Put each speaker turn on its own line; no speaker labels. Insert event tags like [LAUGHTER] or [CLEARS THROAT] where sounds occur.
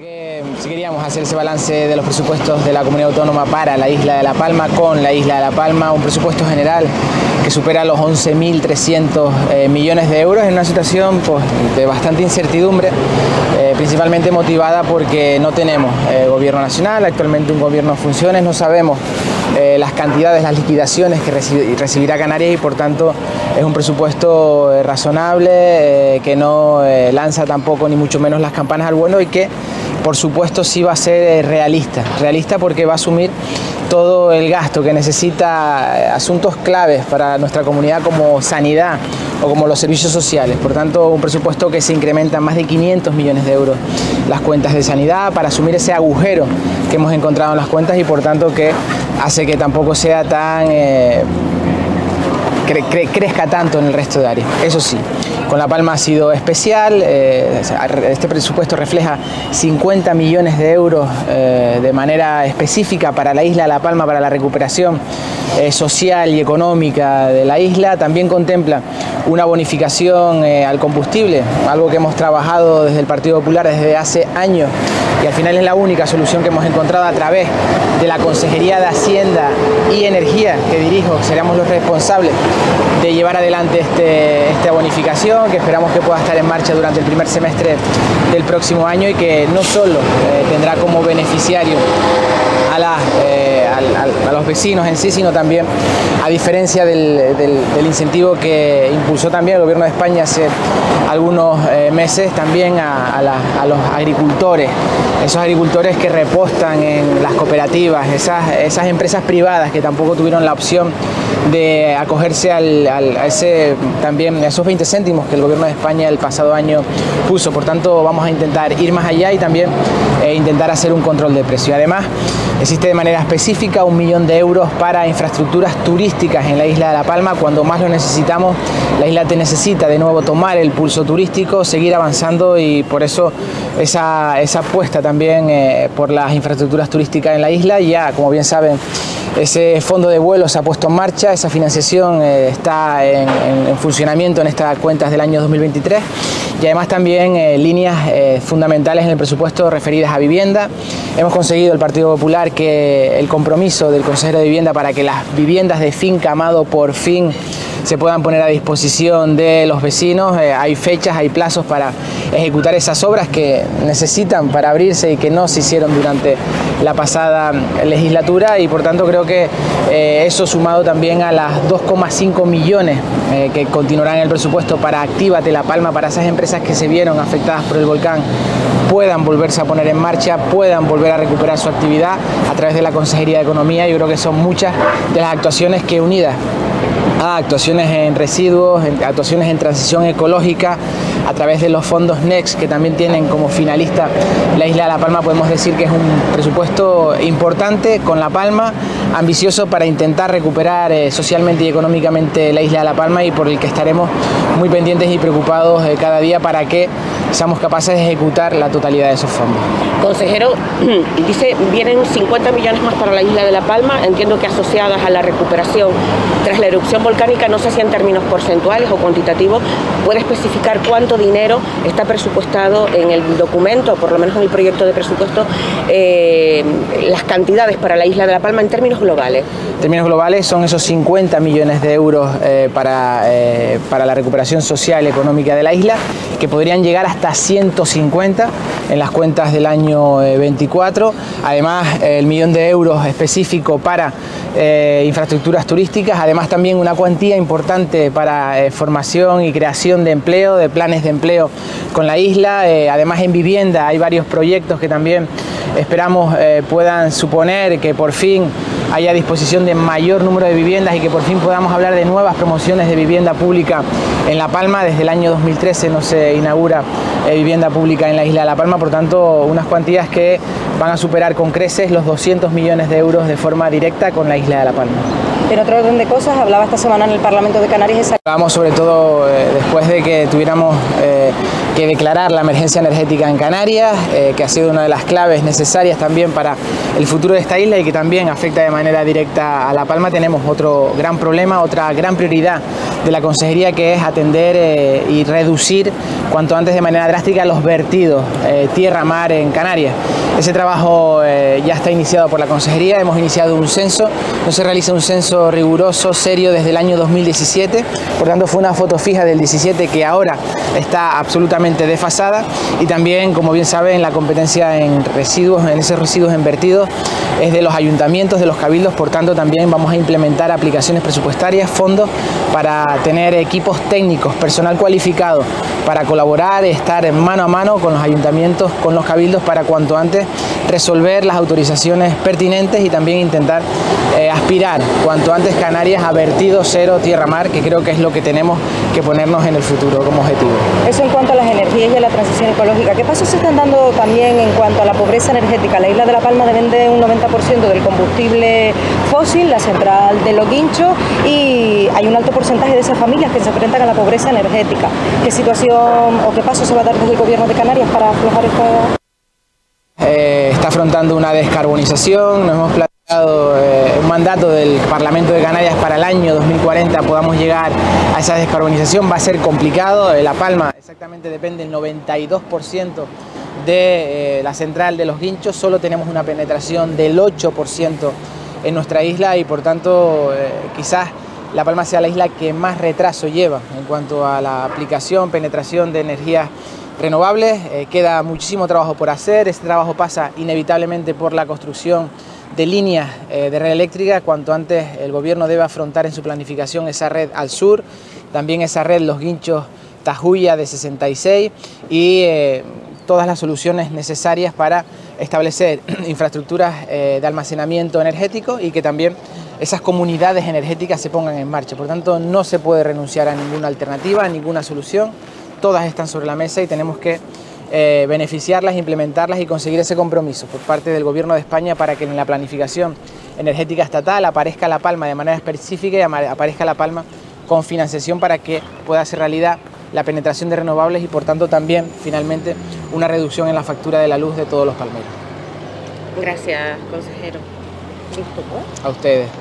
que si queríamos hacer ese balance de los presupuestos de la comunidad autónoma para la isla de La Palma, con la isla de La Palma, un presupuesto general que supera los 11.300 eh, millones de euros en una situación pues, de bastante incertidumbre, eh, principalmente motivada porque no tenemos eh, gobierno nacional, actualmente un gobierno en funciones, no sabemos las cantidades, las liquidaciones que recibirá Canarias y por tanto es un presupuesto razonable que no lanza tampoco ni mucho menos las campanas al bueno y que por supuesto sí va a ser eh, realista, realista porque va a asumir todo el gasto que necesita eh, asuntos claves para nuestra comunidad como sanidad o como los servicios sociales. Por tanto, un presupuesto que se incrementa en más de 500 millones de euros las cuentas de sanidad para asumir ese agujero que hemos encontrado en las cuentas y por tanto que hace que tampoco sea tan... Eh, crezca tanto en el resto de áreas. Eso sí, con La Palma ha sido especial, eh, este presupuesto refleja 50 millones de euros eh, de manera específica para la isla La Palma, para la recuperación eh, social y económica de la isla. También contempla una bonificación al combustible, algo que hemos trabajado desde el Partido Popular desde hace años y al final es la única solución que hemos encontrado a través de la Consejería de Hacienda y Energía que dirijo, seremos los responsables de llevar adelante este, esta bonificación que esperamos que pueda estar en marcha durante el primer semestre del próximo año y que no solo eh, tendrá como beneficiario a, eh, los vecinos en sí, sino también, a diferencia del, incentivo que impulsó también el Gobierno de España hace algunos eh, meses, también a, los agricultores, esos agricultores que repostan en las cooperativas, esas, esas empresas privadas que tampoco tuvieron la opción de acogerse a, ese, también, a esos 20 céntimos que el Gobierno de España el pasado año puso. Por tanto, vamos a intentar ir más allá y también eh, intentar hacer un control de precio. Además, existe de manera específica un millón de euros para infraestructuras turísticas en la isla de La Palma. Cuando más lo necesitamos, la isla te necesita de nuevo tomar el pulso turístico, seguir avanzando y por eso esa, esa apuesta también eh, por las infraestructuras turísticas en la isla. Ya, como bien saben, ese fondo de vuelo se ha puesto en marcha, esa financiación eh, está en, funcionamiento en estas cuentas del año 2023 y además también eh, líneas eh, fundamentales en el presupuesto referidas a vivienda. Hemos conseguido el Partido Popular que el compromiso del consejero de vivienda para que las viviendas de finca amado por fin se puedan poner a disposición de los vecinos. hay fechas, hay plazos para ejecutar esas obras que necesitan para abrirse y que no se hicieron durante la pasada legislatura y por tanto creo que eh, eso sumado también a las 2,5 millones eh, que continuarán en el presupuesto para Actívate La Palma, para esas empresas que se vieron afectadas por el volcán puedan volverse a poner en marcha, puedan volver a recuperar su actividad a través de la Consejería de Economía. Yo creo que son muchas de las actuaciones que unidas a actuaciones en residuos, actuaciones en transición ecológica, a través de los fondos NEXT que también tienen como finalista la isla de La Palma, podemos decir que es un presupuesto importante con La Palma, ambicioso para intentar recuperar eh, socialmente y económicamente la isla de La Palma y por el que estaremos muy pendientes y preocupados eh, cada día para que seamos capaces de ejecutar la totalidad de esos fondos.
Consejero, [CLEARS THROAT] dice, vienen 50 millones más para la isla de La Palma, entiendo que asociadas a la recuperación tras la erupción volcánica, no sé si en términos porcentuales o cuantitativos, puede especificar cuánto dinero está presupuestado en el documento, por lo menos en el proyecto de presupuesto, eh, las cantidades para la isla de La Palma en términos globales.
En términos globales son esos 50 millones de euros eh, para, eh, para la recuperación social y económica de la isla, que podrían llegar hasta 150 en las cuentas del año 24. Además, el millón de euros específico para infraestructuras turísticas, además también una cuantía importante para formación y creación de empleo, de planes de empleo con la isla. Eh, además en vivienda hay varios proyectos que también esperamos eh, puedan suponer que por fin haya disposición de mayor número de viviendas y que por fin podamos hablar de nuevas promociones de vivienda pública en La Palma. Desde el año 2013 no se inaugura eh, vivienda pública en la isla de La Palma, por tanto unas cuantías que van a superar con creces los 200 millones de euros de forma directa con la isla de La Palma.
En otro orden de cosas, hablaba esta semana en el Parlamento de Canarias.
Hablamos sobre todo eh, después de que tuviéramos eh, declarar la emergencia energética en Canarias, eh, que ha sido una de las claves necesarias también para el futuro de esta isla y que también afecta de manera directa a La Palma. Tenemos otro gran problema, otra gran prioridad de la Consejería que es atender y reducir cuanto antes de manera drástica los vertidos tierra-mar en Canarias. Ese trabajo ya está iniciado por la Consejería, hemos iniciado un censo, no se realiza un censo riguroso, serio desde el año 2017, por tanto fue una foto fija del 17 que ahora está absolutamente desfasada y también, como bien saben, la competencia en residuos, en esos residuos invertidos es de los ayuntamientos, de los cabildos, por tanto también vamos a implementar aplicaciones presupuestarias, fondos para tener equipos técnicos, personal cualificado para colaborar, estar mano a mano con los ayuntamientos, con los cabildos para cuanto antes resolver las autorizaciones pertinentes y también intentar eh, aspirar cuanto antes Canarias a vertido cero tierra-mar, que creo que es lo que tenemos que ponernos en el futuro como objetivo.
Eso en cuanto a las energías y a la transición ecológica. ¿Qué pasos se están dando también en cuanto a la pobreza energética? La isla de La Palma depende un 90% del combustible fósil, la central de Los Guinchos, y hay un alto porcentaje de esas familias que se enfrentan a la pobreza energética. ¿Qué situación o qué pasos se va a dar desde el gobierno de Canarias para aflojar esta
eh, está afrontando una descarbonización, nos hemos planteado un mandato del Parlamento de Canarias para el año 2040 podamos llegar a esa descarbonización, va a ser complicado, eh, La Palma exactamente depende el 92% de la central de los guinchos, solo tenemos una penetración del 8% en nuestra isla y por tanto quizás La Palma sea la isla que más retraso lleva en cuanto a la aplicación, penetración de energías renovables. Eh, queda muchísimo trabajo por hacer, este trabajo pasa inevitablemente por la construcción de líneas eh, de red eléctrica, cuanto antes el gobierno debe afrontar en su planificación esa red al sur, también esa red Los Guinchos Tajuya de 66 y eh, todas las soluciones necesarias para establecer [CLEARS THROAT] infraestructuras de almacenamiento energético y que también esas comunidades energéticas se pongan en marcha. Por tanto, no se puede renunciar a ninguna alternativa, a ninguna solución todas están sobre la mesa y tenemos que eh, beneficiarlas, implementarlas y conseguir ese compromiso por parte del Gobierno de España para que en la planificación energética estatal aparezca La Palma de manera específica y aparezca La Palma con financiación para que pueda hacer realidad la penetración de renovables y por tanto también finalmente una reducción en la factura de la luz de todos los palmeros.
Gracias, consejero.
A ustedes.